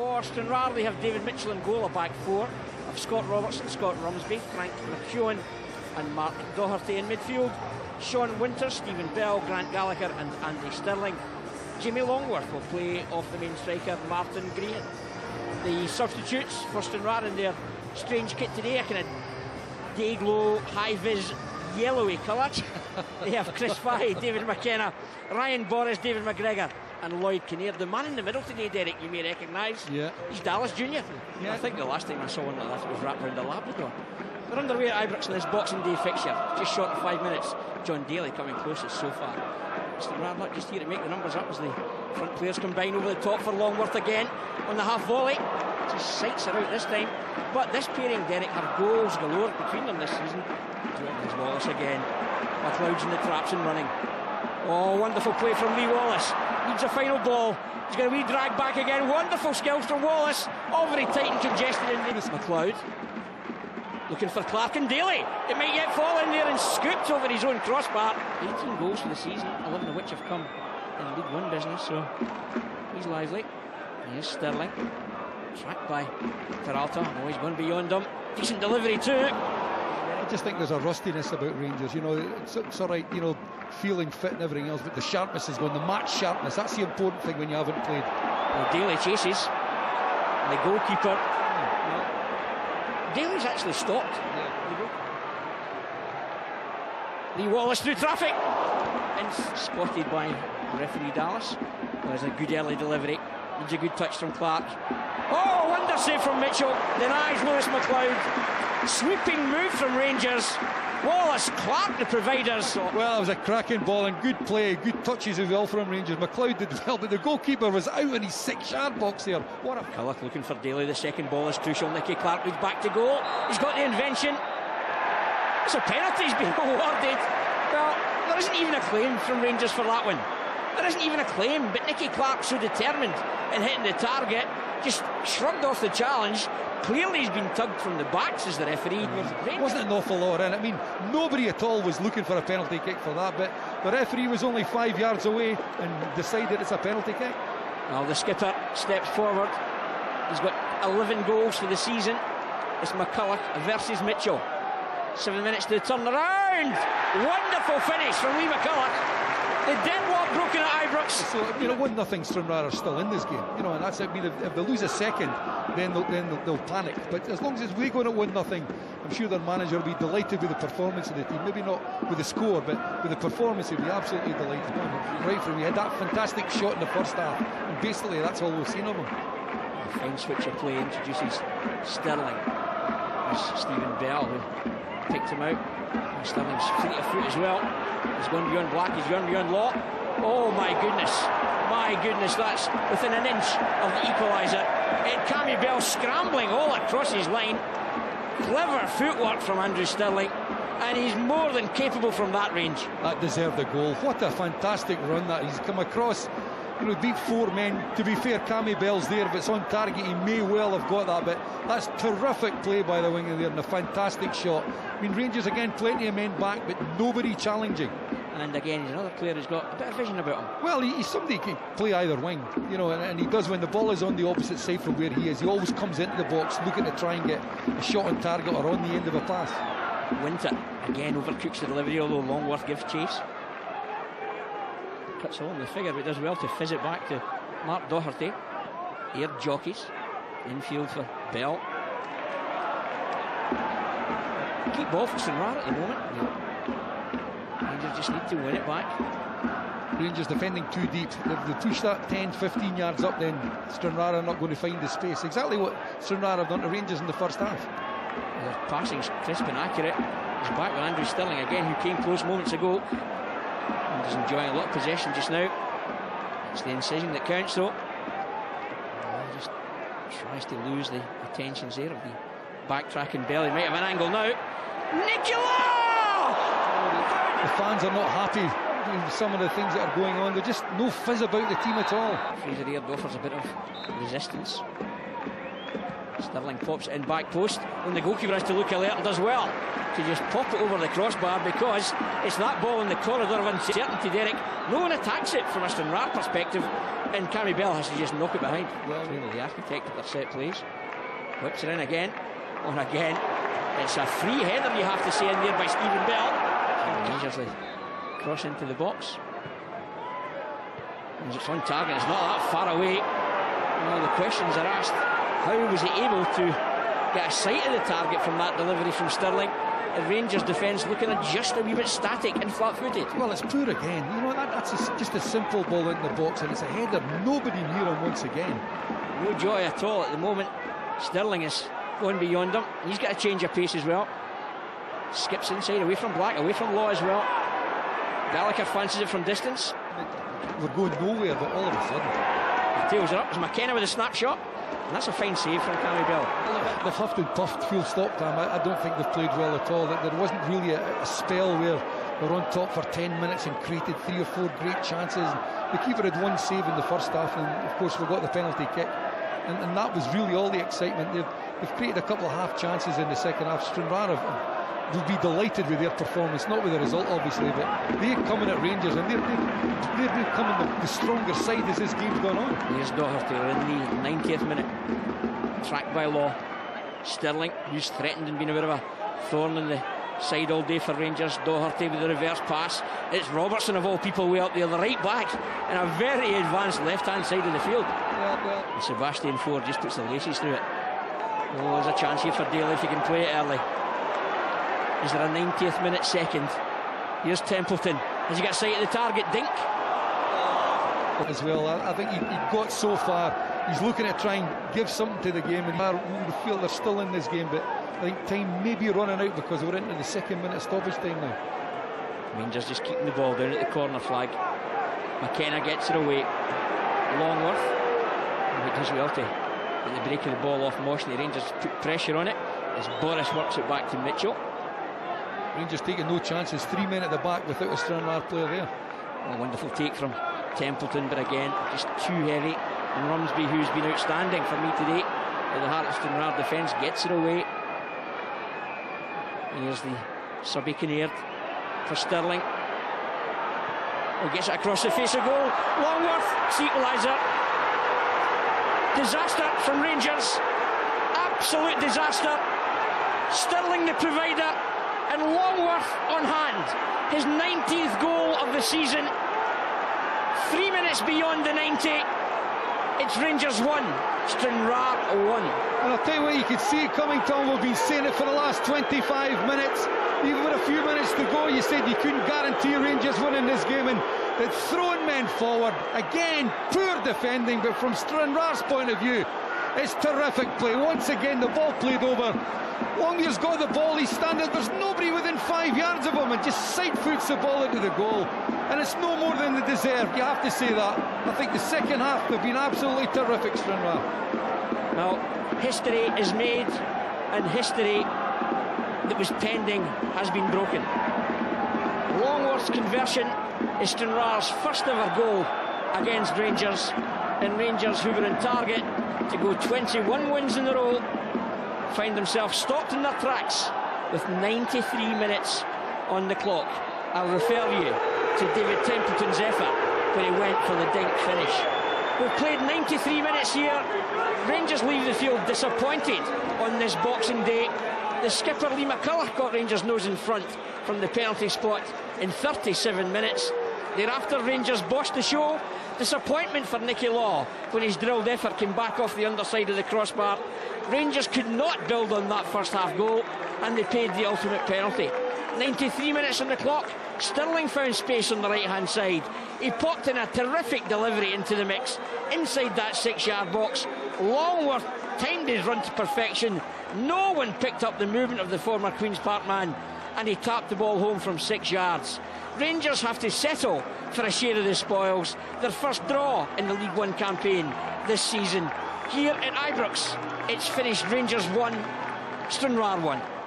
For Stranraer, they have David Mitchell and goal, a back four of Scott Robertson, Scott Rumsby, Frank McKeown, and Mark Doherty in midfield. Sean Winters, Stephen Bell, Grant Gallagher, and Andy Stirling. Jamie Longworth will play off the main striker, Martin Green. The substitutes for Stranraer in their strange kit today, a kind of day glow, high vis, yellowy colour. they have Chris Fahey, David McKenna, Ryan Boris, David McGregor, and Lloyd Kinnear. The man in the middle today, Derek, you may recognise. Yeah. He's Dallas Jr. Yeah. I think the last time I saw one like that was wrapped around a Labrador. We're underway at Ibrox in this Boxing Day fixture. Just short of five minutes. Jon Daly coming closest so far. Mr. Radlock just here to make the numbers up as the front players combine over the top for Longworth again on the half volley. Just sights are out this time. But this pairing, Derek, have goals galore between them this season. There's Wallace again. McLeod's in the traps and running. Oh, wonderful play from Lee Wallace. Needs a final ball. He's going to be dragged back again. Wonderful skills from Wallace. All very tight and congested in this. McLeod looking for Clark and Daly. It might yet fall in there and scooped over his own crossbar. 18 goals for the season, 11 of which have come in League One business. So he's lively. Here's Stirling. Tracked by Peralta. Oh, he's gone beyond him. Decent delivery too. I just think there's a rustiness about Rangers. You know, it's, it's all right, you know, feeling fit and everything else, but the sharpness is going. The match sharpness, that's the important thing when you haven't played. Well, Daly chases. And the goalkeeper. Well, Daly's actually stopped. Lee Wallace through traffic. And spotted by referee Dallas. There's a good early delivery. Needs a good touch from Clark. Oh, wonder save from Mitchell. Denies Lewis McLeod. Sweeping move from Rangers. Wallace, Clark, the providers. Well, it was a cracking ball and good play, good touches as well from Rangers. McLeod did well, but the goalkeeper was out in his six-yard box there. What a Culloch looking for Daly. The second ball is crucial. Nicky Clark moves back to goal. He's got the invention. It's a penalty he's been awarded. Well, there isn't even a claim from Rangers for that one. There isn't even a claim, but Nicky Clark so determined in hitting the target, just shrugged off the challenge. Clearly he's been tugged from the back, as the referee. Mm. It wasn't an awful lot in. I mean, nobody at all was looking for a penalty kick for that, but the referee was only five yards away and decided it's a penalty kick. Well, the skipper steps forward. He's got 11 goals for the season. It's McCulloch versus Mitchell. Seven minutes to turn around. Wonderful finish from Lee McCulloch. The deadlock broken at Ibrox. So, you know, one nothing Stranraer are still in this game. You know, and that's it. I mean, if, if they lose a second, then they'll, then they'll, they'll panic. But as long as we're going at one nothing, I'm sure their manager will be delighted with the performance of the team. Maybe not with the score, but with the performance, he'll be absolutely delighted. Right from he had that fantastic shot in the first half, and basically that's all we've seen of him. A fine switch of play introduces Stirling. There's Stephen Bell who picked him out. Stirling's fleet of foot as well. He's gone beyond Black, he's gone beyond Law. Oh my goodness, my goodness, that's within an inch of the equaliser. And Cammy Bell scrambling all across his line. Clever footwork from Andrew Stirling. And he's more than capable from that range. That deserved a goal. What a fantastic run that he's come across. You know, beat four men. To be fair, Cammy Bell's there. If it's on target, he may well have got that. But that's terrific play by the winger there and a fantastic shot. I mean, Rangers again, plenty of men back, but nobody challenging. And again, he's another player who's got a bit of vision about him. Well, he, he's somebody who can play either wing, you know, and, and, he does when the ball is on the opposite side from where he is. He always comes into the box looking to try and get a shot on target or on the end of a pass. Winter again overcooks the delivery, although Longworth gives chase. Cuts along the figure, but does well to fizz it back to Mark Doherty. Air jockeys. Infield for Bell. Keep ball for Stranraer at the moment. Rangers just need to win it back. Rangers defending too deep. If they push that 10, 15 yards up, then Stranraer are not going to find the space. Exactly what Stranraer have done to Rangers in the first half. Their passing's crisp and accurate. He's back with Andrew Stirling again, who came close moments ago. And is enjoying a lot of possession just now. It's the incision that counts, though. Uh, and just tries to lose the attentions there of the backtracking belly. Might have an angle now. Nicola! The fans are not happy with some of the things that are going on. There's just no fizz about the team at all. Fraser Aird offers a bit of resistance. Stirling pops in back post, and the goalkeeper has to look alert and does well to just pop it over the crossbar because it's that ball in the corridor of uncertainty, Derek. No one attacks it from a Stranraer perspective, and Cammy Bell has to just knock it behind. Well, really, the architect of their set plays. Whips it in again, and again. It's a free header, you have to say, in there by Stephen Bell. Dangerously cross into the box. And it's on target, it's not that far away. Well, the questions are asked how was he able to get a sight of the target from that delivery from Stirling? The Rangers defence looking just a wee bit static and flat footed. Well, it's poor again. You know, that, that's a, just a simple ball in the box and it's a header. Nobody near him once again. No joy at all at the moment. Stirling is going beyond him. He's got a change of pace as well. Skips inside, away from Black, away from Law as well. Gallagher fancies it from distance. We're going nowhere, but all of a sudden. Tails it up. It's McKenna with a snapshot. And that's a fine save from Cammy Bell. They've huffed and puffed full stop time. I, I, don't think they've played well at all. There wasn't really a, a spell where they're on top for 10 minutes and created three or four great chances. The keeper had one save in the first half, and of course, we got the penalty kick. And, and that was really all the excitement. They've, they've, created a couple of half chances in the second half. Stranraer have, will be delighted with their performance, not with the result, obviously, but they're coming at Rangers and they're, they're, they're becoming the, the, stronger side as this game's gone on. Here's Doherty in the 90th minute, tracked by Law. Stirling, who's threatened and been a bit of a thorn in the side all day for Rangers. Doherty with the reverse pass. It's Robertson of all people way up there, the right back, in a very advanced left-hand side of the field. Well. And Sebastien Faure just puts the laces through it. Oh, there's a chance here for Daly if he can play it early. Is there a 90th minute second? Here's Templeton. Has he got sight of the target? Dink. As well, I, I think he, he, got so far. He's looking to try and give something to the game, and we feel they're still in this game, but I think time may be running out because we're into the second minute stoppage time now. Rangers just keeping the ball down at the corner flag. McKenna gets it away. Longworth. He does well to get the break of the ball off Mohsni. Rangers put pressure on it as Boris works it back to Mitchell. Rangers taking no chances. Three men at the back without a Stranraer player there. A wonderful take from Templeton, but again, just too heavy. And Rumsby, who's been outstanding for me today the heart of Stranraer defence, gets it away. Here's the subby Kinnaird for Stirling. He oh, gets it across the face of goal. Longworth, equaliser. Disaster from Rangers. Absolute disaster. Stirling, the provider and Longworth on hand. His 19th goal of the season. Three minutes beyond the 90. It's Rangers 1, Stranraer 1. And I'll tell you what, you could see it coming, Tom. We've been saying it for the last 25 minutes. Even with a few minutes to go, you said you couldn't guarantee Rangers winning this game. And they'd thrown men forward. Again, poor defending, but from Stranraer's point of view, it's terrific play. Once again, the ball played over. Longworth's got the ball, he's standing, there's nobody within five yards of him and just side foots the ball into the goal. And it's no more than they deserve, you have to say that. I think the second half they've been absolutely terrific, Stranraer. Well, history is made and history that was pending has been broken. Longworth's conversion is Stranraer's first ever goal against Rangers and Rangers who were in target to go 21 wins in a row find themselves stopped in their tracks with 93 minutes on the clock. I'll refer you to David Templeton's effort when he went for the dink finish. We've played 93 minutes here. Rangers leave the field disappointed on this Boxing Day. The skipper Lee McCulloch got Rangers nose in front from the penalty spot in 37 minutes. Thereafter, Rangers bossed the show. Disappointment for Nicky Law when his drilled effort came back off the underside of the crossbar. Rangers could not build on that first half goal and they paid the ultimate penalty. 93 minutes on the clock. Stirling found space on the right hand side. He popped in a terrific delivery into the mix inside that six yard box. Longworth timed his run to perfection. No one picked up the movement of the former Queen's Park man and he tapped the ball home from six yards. Rangers have to settle for a share of the spoils, their first draw in the League One campaign this season. Here at Ibrox, it's finished Rangers 1, Stranraer 1.